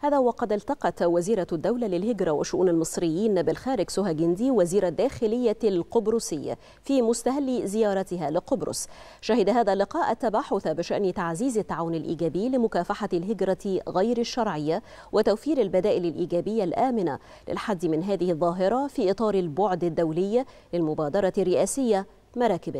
هذا وقد التقت وزيرة الدولة للهجرة وشؤون المصريين بالخارج سهى جندي وزير الداخلية القبرصي في مستهل زيارتها لقبرص. شهد هذا اللقاء التباحث بشأن تعزيز التعاون الإيجابي لمكافحة الهجرة غير الشرعية وتوفير البدائل الإيجابية الآمنة للحد من هذه الظاهرة في إطار البعد الدولي للمبادرة الرئاسية مراكب